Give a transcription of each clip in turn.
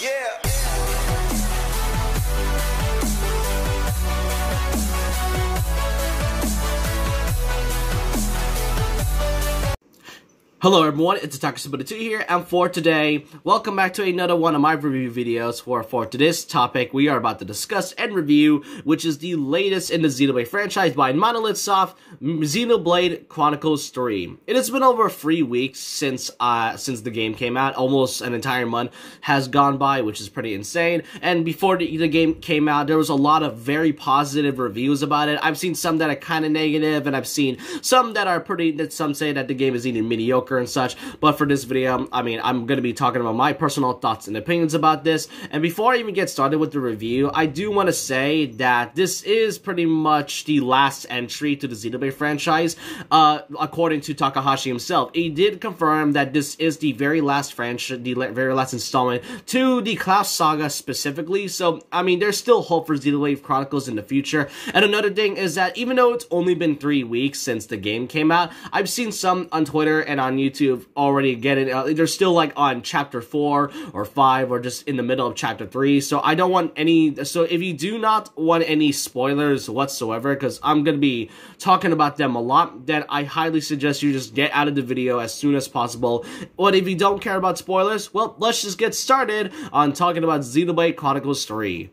Yeah. Hello everyone, it's Attacker2 here, and for today, welcome back to another one of my review videos where for today's topic. We are about to discuss and review, which is the latest in the Xenoblade franchise by Monolith Soft, Xenoblade Chronicles 3. It has been over three weeks since uh, since the game came out, almost an entire month has gone by, which is pretty insane, and before the, the game came out, there was a lot of very positive reviews about it. I've seen some that are kind of negative, and I've seen some that are pretty, that some say that the game is even mediocre, and such. But for this video, I mean, I'm going to be talking about my personal thoughts and opinions about this. And before I even get started with the review, I do want to say that this is pretty much the last entry to the Xenoblade franchise, uh, according to Takahashi himself. He did confirm that this is the very last franchise, the very last installment to the Klaus Saga specifically. So, I mean, there's still hope for Xenoblade Chronicles in the future. And another thing is that even though it's only been three weeks since the game came out, I've seen some on Twitter and on YouTube already getting uh, they're still like on chapter 4 or 5 or just in the middle of chapter 3 so I don't want any so if you do not want any spoilers whatsoever because I'm gonna be talking about them a lot then I highly suggest you just get out of the video as soon as possible. But if you don't care about spoilers well let's just get started on talking about Xenoblade Chronicles 3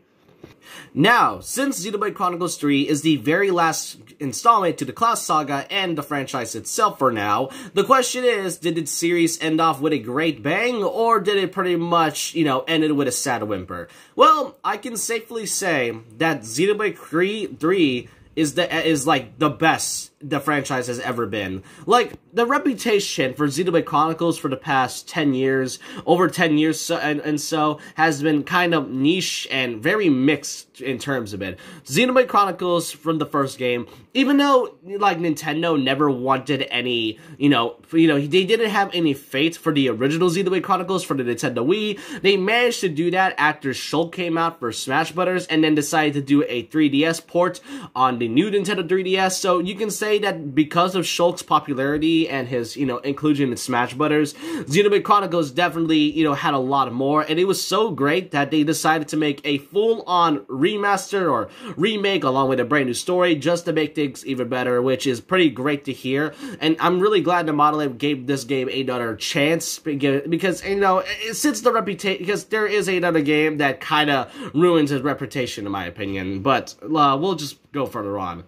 now, since Xenoblade Chronicles 3 is the very last installment to the Klaus Saga and the franchise itself for now, the question is, did the series end off with a great bang, or did it pretty much, you know, end it with a sad whimper? Well, I can safely say that Xenoblade 3 is the is like the best the franchise has ever been. Like, the reputation for Xenoblade Chronicles for the past 10 years, over 10 years so, and, and so, has been kind of niche and very mixed in terms of it. Xenoblade Chronicles from the first game, even though, like, Nintendo never wanted any, you know, you know, they didn't have any faith for the original Xenoblade Chronicles for the Nintendo Wii, they managed to do that after Shulk came out for Smash Brothers, and then decided to do a 3DS port on the new Nintendo 3DS, so you can say say that because of Shulk's popularity and his, you know, inclusion in Smash Brothers, Xenoblade Chronicles definitely, you know, had a lot more, and it was so great that they decided to make a full-on remaster or remake along with a brand new story just to make things even better, which is pretty great to hear. And I'm really glad that Monolith gave this game another chance because, you know, since the reputation, because there is another game that kind of ruins his reputation, in my opinion. But uh, we'll just go further on.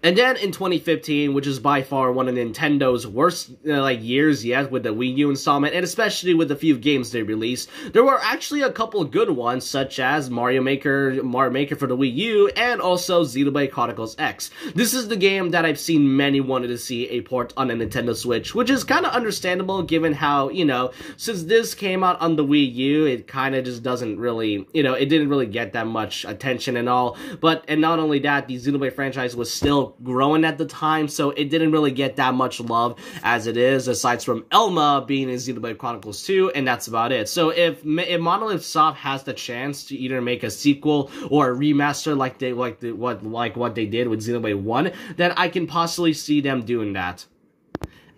And then in 2015, which is by far one of Nintendo's worst uh, like years yet with the Wii U installment, and especially with the few games they released, there were actually a couple good ones, such as Mario Maker, Mario Maker for the Wii U, and also Xenoblade Chronicles X. This is the game that I've seen many wanted to see a port on a Nintendo Switch, which is kind of understandable given how, you know, since this came out on the Wii U, it kind of just doesn't really, you know, it didn't really get that much attention and all. But, and not only that, the Xenoblade franchise was still growing at the time, so it didn't really get that much love as it is, aside from Elma being in Xenoblade Chronicles 2, and that's about it. So if, if Monolith Soft has the chance to either make a sequel or a remaster like they like the, what like what they did with Xenoblade 1, then I can possibly see them doing that.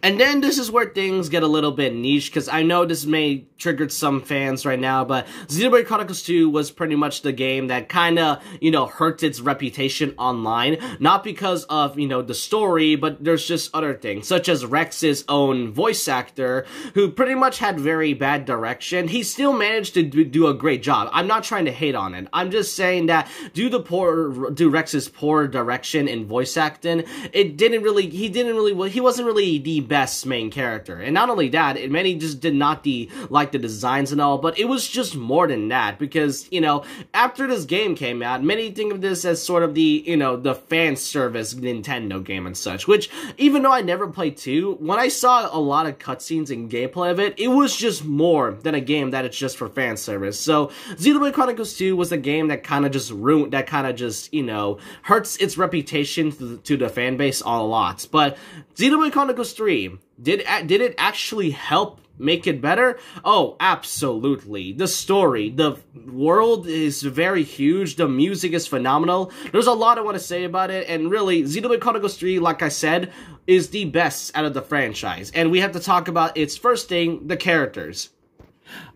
And then this is where things get a little bit niche, because I know this may trigger some fans right now, but Xenoblade Chronicles 2 was pretty much the game that kind of, you know, hurt its reputation online. Not because of, you know, the story, but there's just other things, such as Rex's own voice actor, who pretty much had very bad direction. He still managed to do a great job. I'm not trying to hate on it. I'm just saying that due to poor, due Rex's poor direction in voice acting, it didn't really, he didn't really, he wasn't really the best main character. And not only that, it, many just did not like the designs and all, but it was just more than that because, you know, after this game came out, many think of this as sort of the, you know, the fan service Nintendo game and such, which even though I never played 2, when I saw a lot of cutscenes and gameplay of it, it was just more than a game that it's just for fan service. So, Xenoblade Chronicles 2 was a game that kind of just ruined, that kind of just, you know, hurts its reputation to the, to the fan base a lot. But Xenoblade Chronicles 3 did did it actually help make it better? Oh, absolutely. The story, the world is very huge. The music is phenomenal. There's a lot I want to say about it, and really, Xenoblade Chronicles 3, like I said, is the best out of the franchise. And we have to talk about its first thing, the characters.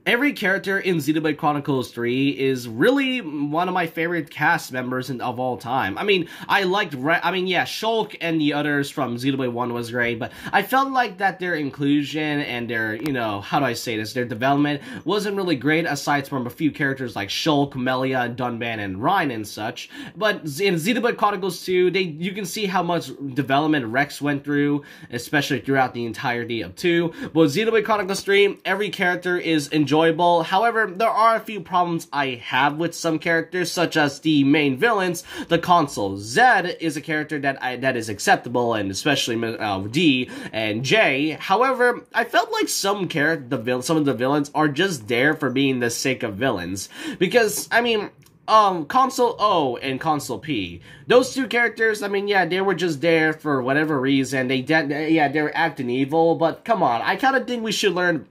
Every character in Xenoblade Chronicles 3 is really one of my favorite cast members in, of all time. I mean, I liked, Re I mean, yeah, Shulk and the others from Xenoblade 1 was great, but I felt like that their inclusion and their, you know, how do I say this, their development wasn't really great aside from a few characters like Shulk, Melia, Dunban, and Reyn and such. But in Xenoblade Chronicles 2, they you can see how much development Rex went through, especially throughout the entirety of 2. But Xenoblade Chronicles 3, every character is enjoyable enjoyable. However, there are a few problems I have with some characters, such as the main villains. The Consul Zed is a character that I, that is acceptable, and especially uh, D and J. However, I felt like some character, the some of the villains are just there for being the sake of villains. Because I mean, um, Consul O and Consul P. Those two characters, I mean, yeah, they were just there for whatever reason. They, did yeah, they're acting evil, but come on, I kind of think we should learn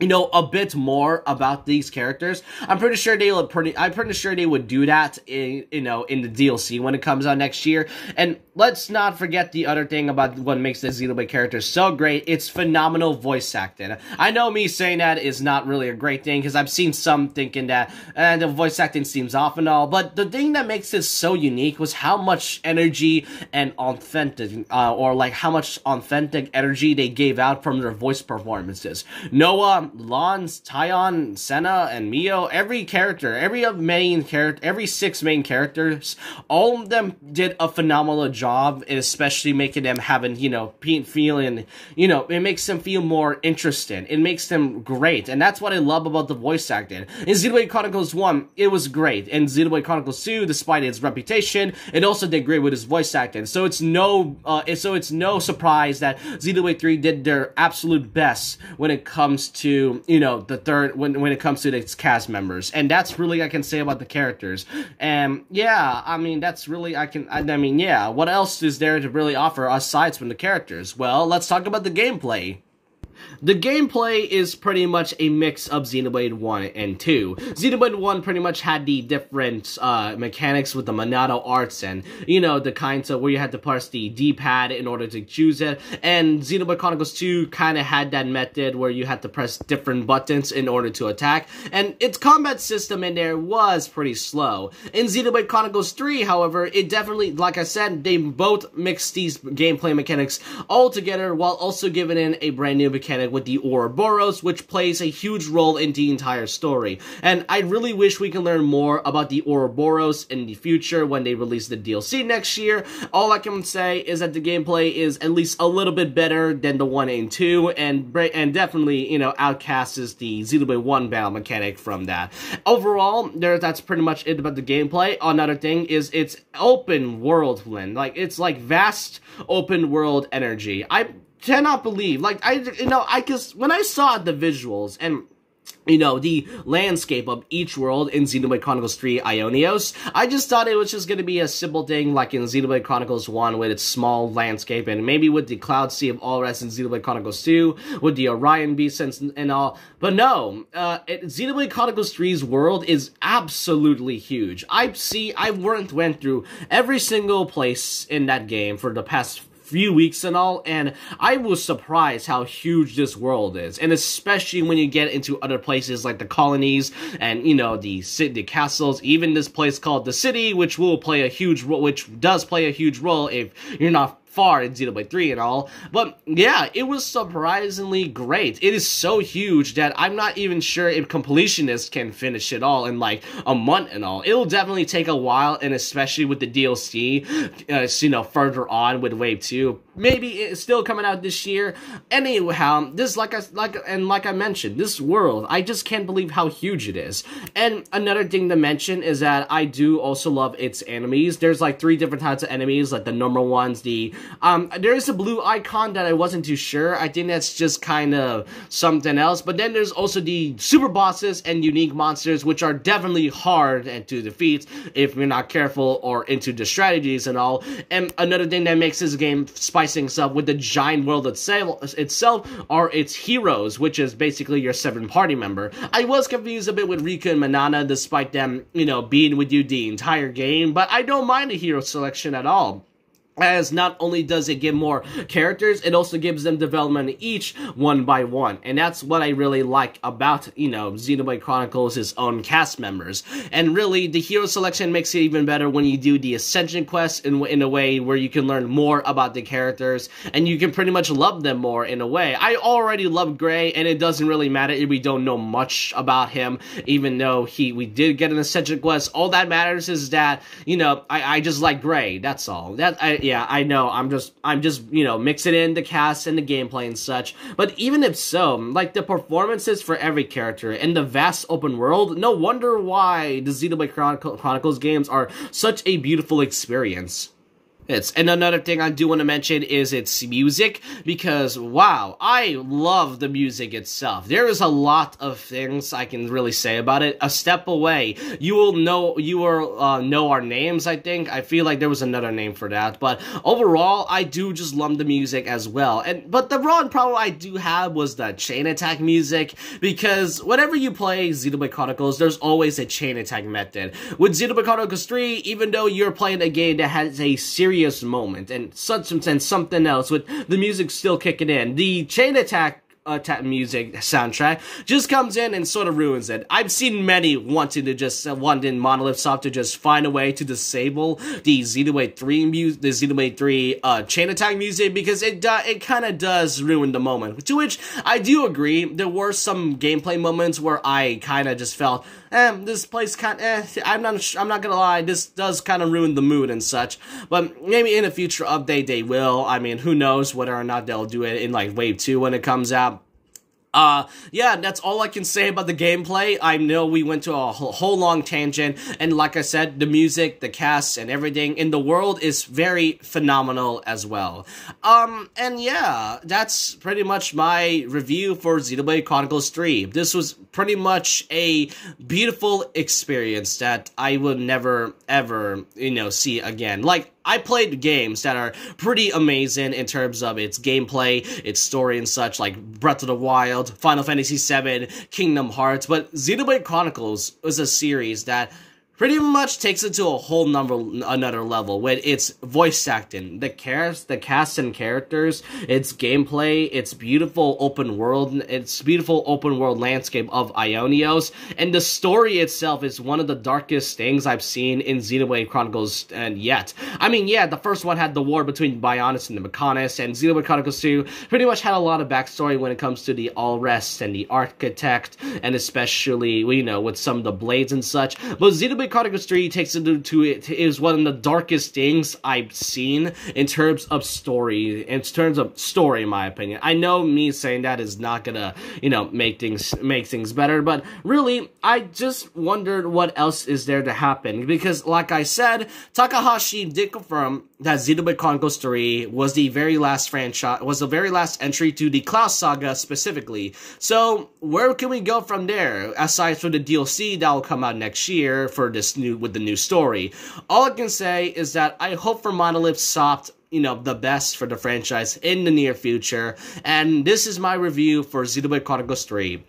you know a bit more about these characters. I'm pretty sure they would pretty i'm pretty sure they would do that in you know in the dlc when it comes out next year. And let's not forget the other thing about what makes the xenoblade character so great. It's phenomenal voice acting. I know me saying that is not really a great thing because i've seen some thinking that uh, the voice acting seems off and all but the thing that makes it so unique was how much energy and authentic uh, or like how much authentic energy they gave out from their voice performances. Noah Lanz, Taion, Sena, and Mio, every character, every of main character, every six main characters, all of them did a phenomenal job, especially making them having, you know, feeling, you know, it makes them feel more interested. It makes them great, and that's what I love about the voice acting. In Xenoblade Chronicles 1, it was great. In Xenoblade Chronicles 2, despite its reputation, it also did great with its voice acting. So it's no, uh, so it's no surprise that Xenoblade 3 did their absolute best when it comes to you know the third when when it comes to its cast members, and that's really I can say about the characters. And yeah, I mean that's really I can I, I mean yeah, what else is there to really offer us sides from the characters? Well, let's talk about the gameplay. The gameplay is pretty much a mix of Xenoblade 1 and 2. Xenoblade 1 pretty much had the different uh, mechanics with the Monado arts and, you know, the kinds of where you had to press the D-pad in order to choose it. And Xenoblade Chronicles 2 kind of had that method where you had to press different buttons in order to attack. And its combat system in there was pretty slow. In Xenoblade Chronicles 3, however, it definitely, like I said, they both mixed these gameplay mechanics all together while also giving in a brand new mechanic mechanic with the Ouroboros, which plays a huge role in the entire story. And I really wish we can learn more about the Ouroboros in the future when they release the DLC next year. All I can say is that the gameplay is at least a little bit better than the 1 and 2, and, and definitely, you know, outcasts the Xenoblade 1 battle mechanic from that. Overall, there that's pretty much it about the gameplay. Another thing is it's open world, Flynn. Like, it's like vast open world energy. I cannot believe, like, I, you know, I, cause when I saw the visuals, and you know, the landscape of each world in Xenoblade Chronicles 3 Aionios. I just thought it was just going to be a simple thing like in Xenoblade Chronicles 1 with its small landscape and maybe with the Cloud Sea of Alrest in Xenoblade Chronicles 2 with the Orion Beast and, and all. But no, uh, it, Xenoblade Chronicles 3's world is absolutely huge. I see, I went, went through every single place in that game for the past few weeks and all, and I was surprised how huge this world is, and especially when you get into other places like the colonies and you know the city, the castles, even this place called the city, which will play a huge role, which does play a huge role if you're not far in Xenoblade 3 and all. But yeah, it was surprisingly great. It is so huge that I'm not even sure if completionists can finish it all in like a month and all. It'll definitely take a while, and especially with the DLC, uh, you know, further on with Wave 2. Maybe it's still coming out this year. Anyhow, this like I like and like I mentioned, this world, I just can't believe how huge it is. And another thing to mention is that I do also love its enemies. There's like three different types of enemies, like the normal ones, the um, there is a blue icon that I wasn't too sure. I think that's just kind of something else. But then there's also the super bosses and unique monsters, which are definitely hard and to defeat if you're not careful or into the strategies and all. And another thing that makes this game spicing stuff with the giant world itself, itself are its heroes, which is basically your seven party member. I was confused a bit with Riku and Manana, despite them, you know, being with you the entire game, but I don't mind the hero selection at all. As not only does it give more characters, it also gives them development each one by one. And that's what I really like about, you know, Xenoblade Chronicles' his own cast members. And really, the hero selection makes it even better when you do the Ascension quest in, in a way where you can learn more about the characters, and you can pretty much love them more in a way. I already love Gray, and it doesn't really matter if we don't know much about him, even though he we did get an Ascension quest. All that matters is that, you know, I, I just like Gray, that's all. That I, yeah, I know. I'm just, I'm just, you know, mixing in the cast and the gameplay and such. But even if so, like the performances for every character and the vast open world, no wonder why the Xenoblade Chronicles games are such a beautiful experience. It's and another thing I do want to mention is its music because wow, I love the music itself. There is a lot of things I can really say about it. A step away, you will know you will uh, know our names. I think I feel like there was another name for that, but overall, I do just love the music as well. And but the wrong problem I do have was the chain attack music because whenever you play Xenoblade Chronicles, there's always a chain attack method. With Xenoblade Chronicles 3, even though you're playing a game that has a series serious moment and such and something else with the music still kicking in. The chain attack attack music soundtrack just comes in and sort of ruins it. I've seen many wanting to just uh, wanting Monolith Soft to just find a way to disable the Xenoblade 3 music, the Xenoblade 3 uh, chain attack music because it uh, it kind of does ruin the moment. To which I do agree. There were some gameplay moments where I kind of just felt, eh, this place kind eh, I'm not I'm not gonna lie, this does kind of ruin the mood and such. But maybe in a future update they will. I mean, who knows whether or not they'll do it in like Wave 2 when it comes out. Uh, yeah, that's all I can say about the gameplay. I know we went to a whole long tangent, and like I said, the music, the cast, and everything in the world is very phenomenal as well. Um, and yeah, that's pretty much my review for Xenoblade Chronicles 3. This was pretty much a beautiful experience that I will never, ever, you know, see again. Like, I played games that are pretty amazing in terms of its gameplay, its story and such, like Breath of the Wild, Final Fantasy VII, Kingdom Hearts, but Xenoblade Chronicles was a series that pretty much takes it to a whole number another level with its voice acting. The cast the cast and characters its gameplay its beautiful open world its beautiful open world landscape of Aionios. And the story itself is one of the darkest things i've seen in xenoblade chronicles and yet. I mean yeah the first one had the war between bionis and the mechonis and xenoblade chronicles 2 pretty much had a lot of backstory when it comes to the Alrest and the architect and especially you know with some of the blades and such. But xenoblade Chronicles 3 takes it to it is one of the darkest things I've seen in terms of story, in terms of story, in my opinion. I know me saying that is not gonna, you know, make things make things better, but really, I just wondered what else is there to happen because, like I said, Takahashi did confirm that Xenoblade Chronicles 3 was the very last franchise, was the very last entry to the Klaus Saga specifically. So, where can we go from there, aside from the DLC that will come out next year for this new, with the new story? All I can say is that I hope for Monolith Soft you know, the best for the franchise in the near future. And this is my review for Xenoblade Chronicles 3.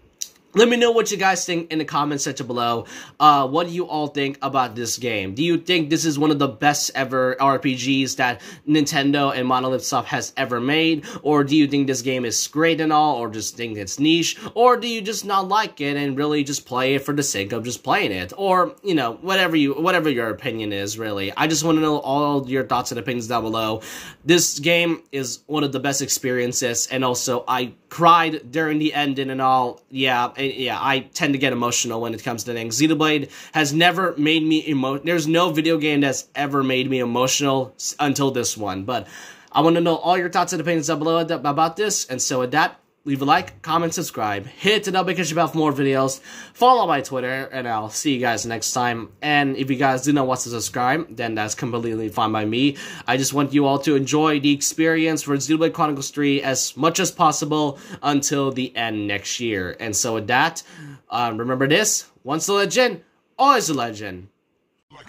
Let me know what you guys think in the comment section below. Uh, what do you all think about this game? Do you think this is one of the best ever RPGs that Nintendo and Monolith Soft has ever made? Or do you think this game is great and all, or just think it's niche? Or do you just not like it and really just play it for the sake of just playing it? Or, you know, whatever you, whatever your opinion is, really. I just want to know all your thoughts and opinions down below. This game is one of the best experiences, and also I cried during the ending and all. Yeah, yeah, I tend to get emotional when it comes to things. Xenoblade has never made me emo. There's no video game that's ever made me emotional until this one. But I want to know all your thoughts and opinions down below about this. And so with that, leave a like, comment, subscribe, hit the notification bell for more videos, follow my Twitter, and I'll see you guys next time. And if you guys do not want to subscribe, then that's completely fine by me. I just want you all to enjoy the experience for Xenoblade Chronicles 3 as much as possible until the end next year. And so with that, um, remember this, once a legend, always a legend. Like